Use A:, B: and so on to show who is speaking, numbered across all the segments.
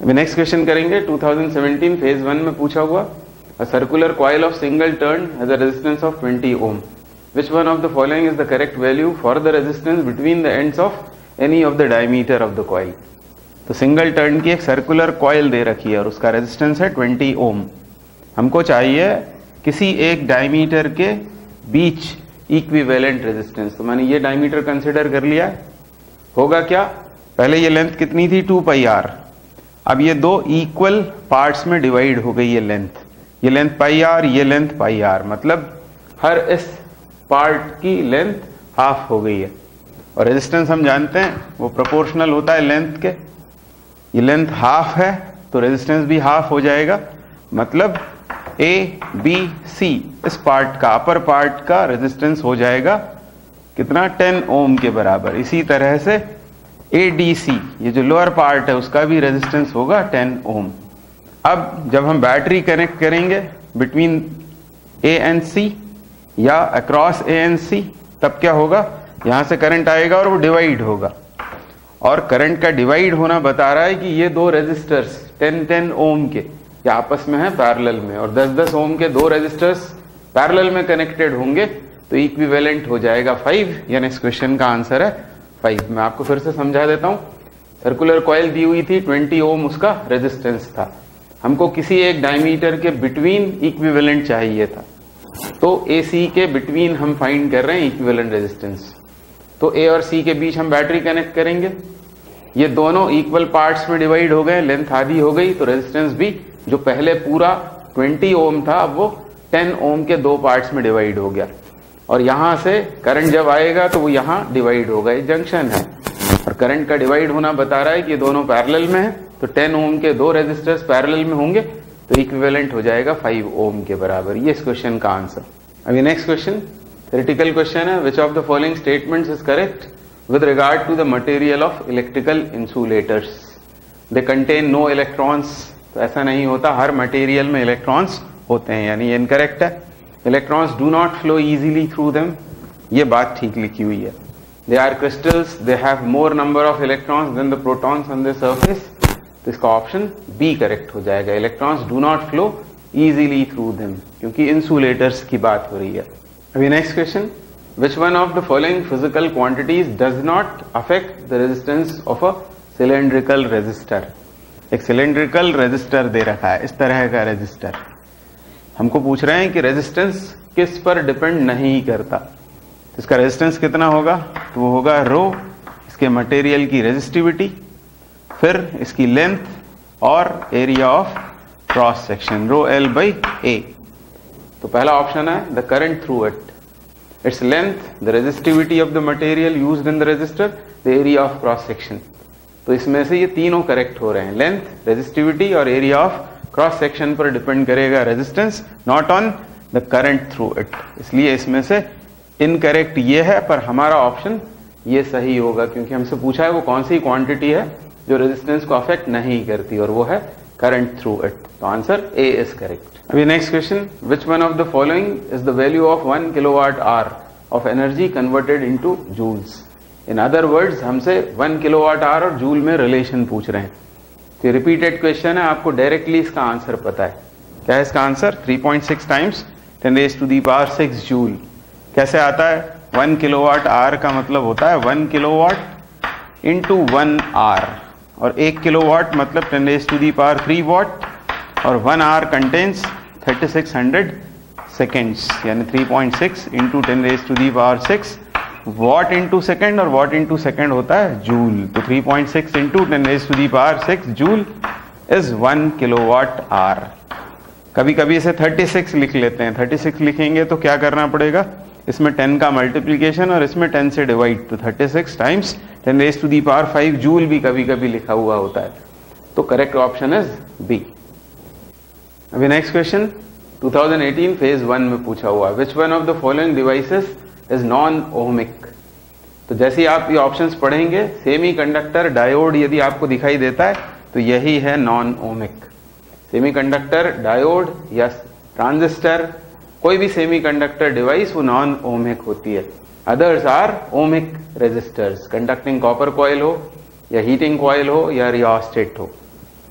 A: अभी next question करेंगे। 2017 phase one में पूछा हुआ a circular coil of single turn has a resistance of 20 ohm which one of the following is the correct value for the resistance between the ends of any of the diameter of the coil तो single turn की एक circular coil दे रखी है और उसका resistance है twenty ohm हमको चाहिए किसी एक डायमीटर के बीच इक्विवेलेंट रेजिस्टेंस तो मैंने ये डायमीटर कंसिडर कर लिया। होगा क्या? पहले ये लेंथ कितनी थी? टू पाई आर अब ये दो इक्वल पार्ट्स में डिवाइड हो गई ये लेंथ ये लेंथ पाई आर ये लेंथ पाई आर मतलब हर इस पार्ट की लेंथ हाफ़ हो गई है। और रेजिस्टेंस हम जानते हैं, वो प्रोपोर्शनल होता है लेंथ के। ये लेंथ हाफ़ है तो रेजिस्टेंस भी हाफ़ हो जाएगा। मतलब ए बी सी इस पार्ट का अपर पार्ट का रेजिस्टेंस हो जाएगा कितना? 10 ओम के बराबर। इसी तरह से ए डी सी ये जो लोअर पार्ट है, उसका भी रेजिस्टेंस होगा 10 ओम अब जब हम बैटरी कनेक्ट करेंगे बिटवीन ए एंड सी या अक्रॉस ए एंड सी तब क्या होगा? यहाँ से करंट आएगा और वो डिवाइड होगा. और करंट का डिवाइड होना बता रहा है कि ये दो रेजिस्टर्स 10 10 ओम के, ये आपस में है पैरेलल में. और 10 10 ओम के दो रेजिस्टर्स पैरेलल में कनेक्टेड होंगे तो इक्विवेलेंट हो जाएगा 5 यानी इस क्वेश्चन का आंसर है 5 मैं आपको फिर से समझा देता हूँ। सर्कुलर कॉयल दी हुई थी 20 ओम उसका रेजिस्टेंस था। हमको किसी एक डायमीटर के बिटवीन इक्विवेलेंट चाहिए था। तो ए सी के बिटवीन हम फाइंड कर रहे हैं इक्विवेलेंट रेजिस्टेंस तो ए और सी के बीच हम बैटरी कनेक्ट करेंगे। ये दोनों इक्वल पार्ट्स में डिवाइड हो गए लेंथ आधी हो गई तो रेजिस्टेंस भी जो पहले पूरा 20 ओम था, अब वो 10 ओम के दो पार्ट्स में डिवाइड हो गया। और यहाँ से करंट जब आएगा तो वो यहाँ डिवाइड होगा ये जंक्शन है। और करंट का डिवाइड होना बता रहा है कि दोनों पैरेलल में है तो 10 ओम के दो रेजिस्टर्स पैरेलल में होंगे तो इक्विवेलेंट हो जाएगा 5 ओम के बराबर। ये इस क्वेश्चन का आंसर अभी नेक्स्ट क्वेश्चन थेरेटिकल क्वेश्चन है which of the following statements is correct with regard to the material of electrical insulators? They contain no electrons तो ऐसा नहीं होता, हर मटेरियल में इलेक्ट्रॉन्स होते हैं, यानी इनकरेक्ट है। Electrons do not flow easily through them ये बात ठीक लिखी हुई है। They are crystals they have more number of electrons than the protons on the surface तो इसका ऑप्शन बी करेक्ट हो जाएगा। Electrons do not flow easily through them क्योंकि इंसुलेटर्स की बात हो रही है। अभी next question which one of the following physical quantities does not affect the resistance of a cylindrical resistor? एक सिलेंड्रिकल रेजिस्टर दे रखा है। इस तरह का रेजिस्टर हमको पूछ रहे हैं कि रेजिस्टेंस किस पर डिपेंड नहीं करता। तो इसका रेजिस्टेंस कितना होगा? तो वो होगा रो इसके मटेरियल की रेजिस्टिविटी फिर इसकी लेंथ और area of cross section rho L by A तो पहला ऑप्शन है the current through it its length, the resistivity of the material used in the resistor, the area of cross section. तो इसमें से ये तीनों करेक्ट हो रहे हैं। लेंथ रेजिस्टिविटी और एरिया ऑफ़ क्रॉस सेक्शन पर डिपेंड करेगा resistance not on the current through it इसलिए इसमें से इनकरेक्ट ये है, पर हमारा ऑप्शन ये सही होगा, क्योंकि हमसे पूछा है वो कौन सी क्वांटिटी है जो रेजिस्टेंस को अफेक्ट नहीं करती, और वो है करंट थ्रू इट तो आंसर ए इज़ करेक्ट अभी next question which one of the following is the value of one kilowatt hour of energy converted into joules in other words हमसे one kilowatt hour और joule में relation पूछ रहे हैं। तो repeated question है, आपको डायरेक्टली इसका आंसर पता है। क्या है इसका answer 3.6 times ten raise to the power six joule कैसे आता है? वन किलोवाट आर का मतलब होता है one kilo kilowatt into one hour और एक किलो किलोवाट मतलब ten raise to the power three watt और वन आवर कंटेन्स 3600 सेकेंड्स यानी 3.6 point six into ten raise to the power six watt into second और watt into second होता है? Joule तो 3.6 point six into ten raise to the power six joule is one kilo watt hour कभी कभी इसे 36 लिख लेते हैं। 36 लिखेंगे तो क्या करना पड़ेगा? इसमें 10 का मल्टीप्लीकेशन और इसमें 10 से डिवाइड तो 36 times ten raise to the power five joule भी कभी कभी लिखा हुआ होता है। तो करेक्ट ऑप्शन इज़ बी अभी नेक्स्ट क्वेश्चन 2018 फ़ेज़ वन में पूछा हुआ which one of the following devices is non ohmic तो जैसे ही आप ये ऑप्शंस पढ़ेंगे सेमी कंडक्टर डायोड यदि आपको दिखाई देता है तो यही है non ohmic semiconductor diode या ट्रांजिस्टर कोई भी सेमी कंडक्टर डिवाइस वो नॉन ओमिक होती है. Others are ohmic resistors conducting copper coil हो, या हीटिंग कॉयल हो, या रियोस्टेट हो.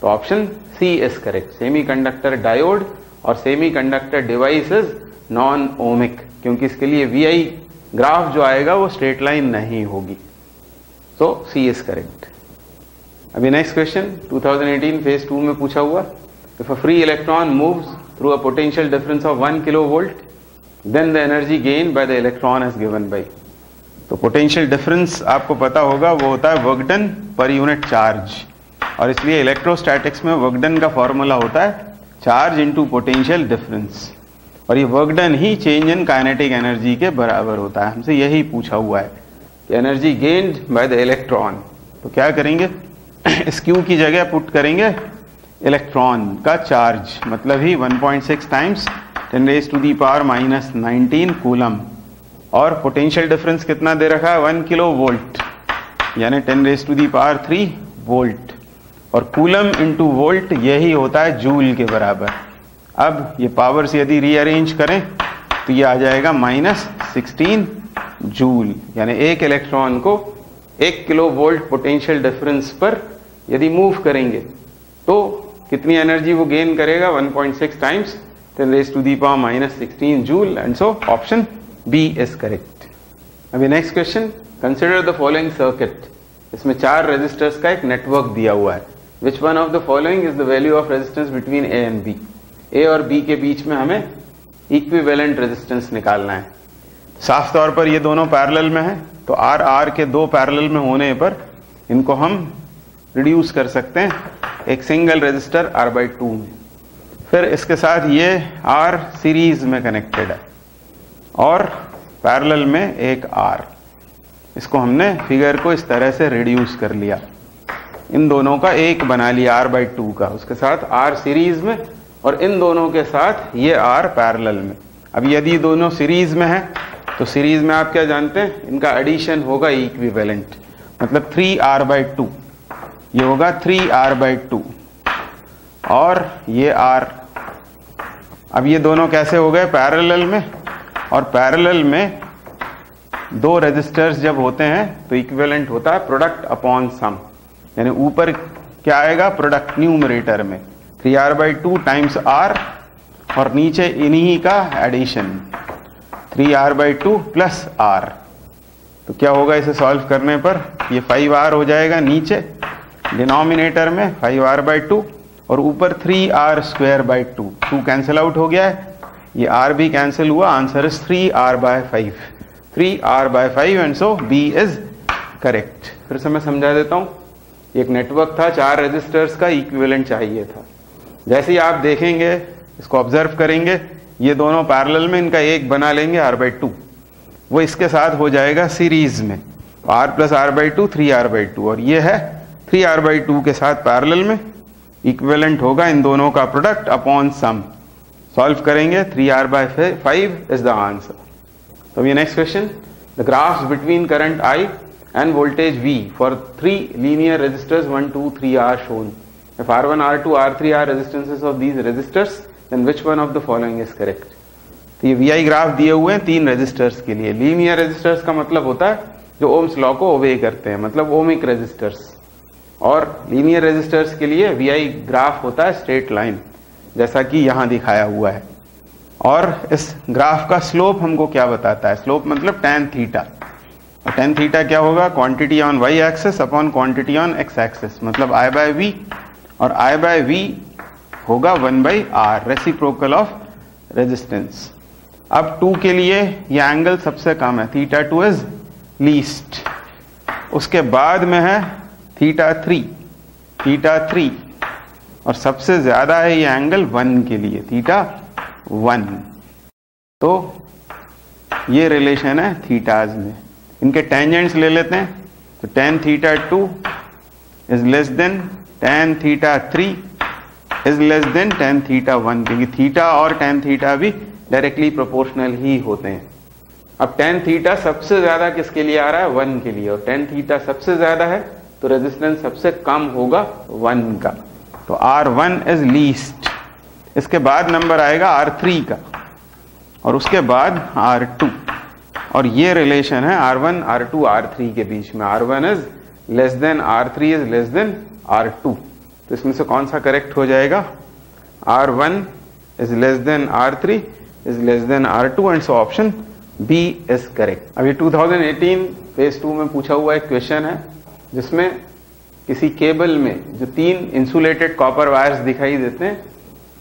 A: तो option C is correct semiconductor diode और semiconductor device is non ohmic क्योंकि इसके लिए वी आई ग्राफ जो आएगा वो स्ट्रेट लाइन नहीं होगी। सो सी इज़ करेक्ट अभी नेक्स्ट क्वेश्चन 2018 फ़ेज़ टू में पूछा हुआ if a free electron moves through a potential difference of one kilo volt then the energy gain by the electron is given by तो potential difference आपको पता होगा, वो होता है वर्कडन पर यूनिट चार्ज और इसलिए इलेक्ट्रोस्टैटिक्स में वर्कडन का फॉर्मूला होता है चार्ज इनटू पोटेंशियल डिफरेंस और ये वर्कडन ही चेंज इन काइनेटिक एनर्जी के बराबर होता है। हमसे यही पूछा हुआ है कि energy gained by the electron तो क्या करेंगे? इस क्यू की जगह पुट करेंगे। इलेक्ट्रॉन का चार्ज मतलब ही 1.6 times ten raise to the power minus nineteen coulomb और पोटेंशियल डिफरेंस कितना दे रखा है? वन किलो वोल्ट यानी ten raise to the power three volt और कूलम इंटू वोल्ट यही होता है जूल के बराबर। अब ये पावर्स यदि रीअरेंज करें तो ये आ जाएगा माइनस सिक्सटीन जूल यानी एक इलेक्ट्रॉन को एक किलो वोल्ट पोटेंशियल डिफरेंस पर यदि मूव करेंगे तो कितनी एनर्जी वो गेन करेगा? 1.6 times ten raise to the power minus sixteen joule and so option B is correct अभी next question consider the following circuit इसमें चार रेजिस्टर्स का एक नेटवर्क दिया हुआ है। Which one of the following is the value of resistance between A and B A और B के बीच में हमें इक्विवेलेंट रेजिस्टेंस निकालना है। साफ़ तौर पर ये दोनों पैरेलल में है तो आर आर के दो पैरेलल में होने पर इनको हम रिड्यूस कर सकते हैं एक single resistor R by two में। फिर इसके साथ ये आर सीरीज़ में कनेक्टेड है और पैरेलल में एक आर इसको हमने फिगर को इस तरह से रिड्यूस कर लिया। इन दोनों का एक बना लिया आर बाई टू का। उसके साथ आर सीरीज़ में और इन दोनों के साथ ये आर पैरेलल में। अब यदि दोनों सीरीज़ में है तो सीरीज़ में आप क्या जानते हैं? इनका एडिशन होगा इक्विवेलेंट मतलब थ्री आर बाई टू ये होगा थ्री आर बाई टू और ये आर अब ये दोनों कैसे हो गए? पैरेलल में। और पैरेलल में दो रेजिस्टर्स जब होते हैं तो इक्विवेलेंट होता है प्रोडक्ट अपॉन सम यानी ऊपर क्या आएगा? प्रोडक्ट न्यूमरेटर में। Three R by two times R और नीचे इन्हीं का addition three R by two plus R तो क्या होगा इसे सॉल्व करने पर? ये फाइव आर हो जाएगा नीचे डिनोमिनेटर में फाइव आर बाई टू और ऊपर three R square by two two cancel out हो गया है। ये आर भी कैंसिल हुआ answer is three R by five three R by five and so B is correct फिर से मैं समझा देता हूँ। एक नेटवर्क था, चार रजिस्टर्स का इक्विवेलेंट चाहिए था। जैसे ही आप देखेंगे इसको ऑब्ज़र्व करेंगे ये दोनों पैरेलल में इनका एक बना लेंगे आर बाई टू वो इसके साथ हो जाएगा सीरीज़ में। R plus R by two three R by two और ये है थ्री आर बाई टू के साथ पैरेलल में इक्विवेलेंट होगा इन दोनों का प्रोडक्ट अपॉन सम सॉल्व करेंगे three R by five is the answer तो ये next question the graphs between current I and voltage V for three linear resistors 1, 2, 3 are shown. If R1, R2, R3 are resistances of these resistors, then which one of the following is correct? तो ये VI graph दिए हुए हैं तीन resistors के लिए। Linear resistors का मतलब होता है जो ओम्स लॉ को ओबे करते हैं मतलब ओमिक रेजिस्टर्स और लीनियर रेजिस्टर्स के लिए VI ग्राफ होता है स्ट्रेट लाइन जैसा कि यहाँ दिखाया हुआ है। और इस ग्राफ का स्लोप हमको क्या बताता है? स्लोप मतलब टेन थीटा टेन थीटा क्या होगा? Quantity on Y axis upon quantity on X axis मतलब आई बाय वी और आई बाय वी होगा one by R reciprocal of resistance अब टू के लिए ये एंगल सबसे कम है थीटा टू इज़ लीस्ट उसके बाद में है थीटा थ्री थीटा थ्री और सबसे ज़्यादा है ये एंगल वन के लिए थीटा वन तो ये रिलेशन है थीटाज में. इनके टेंजेंट्स ले लेते हैं तो tan theta two is less than tan theta three is less than tan theta one क्योंकि थीटा और टेन थीटा भी डायरेक्टली प्रोपोर्शनल ही होते हैं। अब टेन थीटा सबसे ज़्यादा किसके लिए आ रहा है? वन के लिए। और टेन थीटा सबसे ज़्यादा है तो रेजिस्टेंस सबसे कम होगा वन का। तो आर वन इज़ लीस्ट इसके बाद नंबर आएगा आर थ्री का। और उसके बाद आर टू और ये रिलेशन है R one R two R three के बीच में। R one is less than R three is less than R two तो इसमें से कौन सा करेक्ट हो जाएगा? R one is less than R three is less than R two and so option B is correct अभी 2018 phase two में पूछा हुआ एक क्वेश्चन है, जिसमें किसी केबल में जो तीन इंसुलेटेड कॉपर वायर्स दिखाई देते हैं,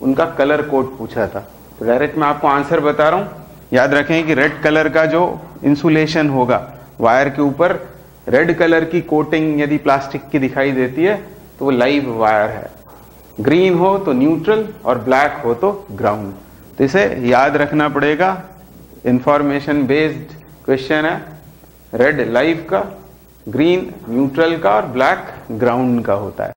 A: उनका कलर कोड पूछा था। तो डायरेक्ट मैं आपको आंसर बता रहा हूँ। याद रखें कि रेड कलर का जो इंसुलेशन होगा वायर के ऊपर रेड कलर की कोटिंग यदि प्लास्टिक की दिखाई देती है तो वो लाइव वायर है। ग्रीन हो तो न्यूट्रल और ब्लैक हो तो ग्राउंड तो इसे याद रखना पड़ेगा। इंफॉर्मेशन बेस्ड क्वेश्चन है। रेड लाइव का ग्रीन न्यूट्रल का और ब्लैक ग्राउंड का होता है।